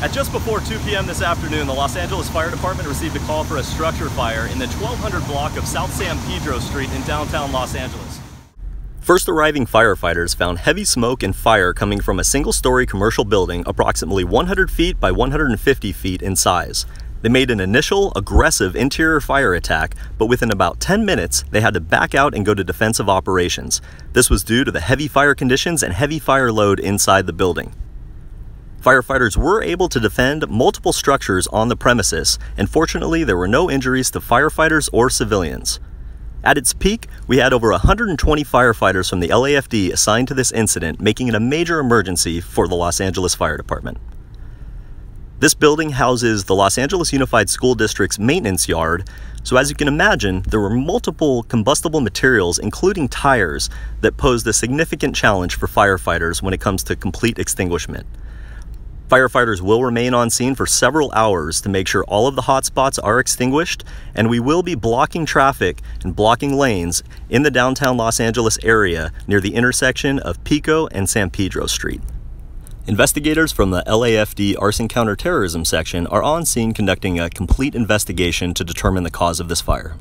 At just before 2 p.m. this afternoon, the Los Angeles Fire Department received a call for a structure fire in the 1200 block of South San Pedro Street in downtown Los Angeles. First arriving firefighters found heavy smoke and fire coming from a single story commercial building approximately 100 feet by 150 feet in size. They made an initial, aggressive interior fire attack, but within about 10 minutes, they had to back out and go to defensive operations. This was due to the heavy fire conditions and heavy fire load inside the building. Firefighters were able to defend multiple structures on the premises, and fortunately, there were no injuries to firefighters or civilians. At its peak, we had over 120 firefighters from the LAFD assigned to this incident, making it a major emergency for the Los Angeles Fire Department. This building houses the Los Angeles Unified School District's maintenance yard, so as you can imagine, there were multiple combustible materials, including tires, that posed a significant challenge for firefighters when it comes to complete extinguishment. Firefighters will remain on scene for several hours to make sure all of the hotspots are extinguished, and we will be blocking traffic and blocking lanes in the downtown Los Angeles area near the intersection of Pico and San Pedro Street. Investigators from the LAFD Arson Counterterrorism Section are on scene conducting a complete investigation to determine the cause of this fire.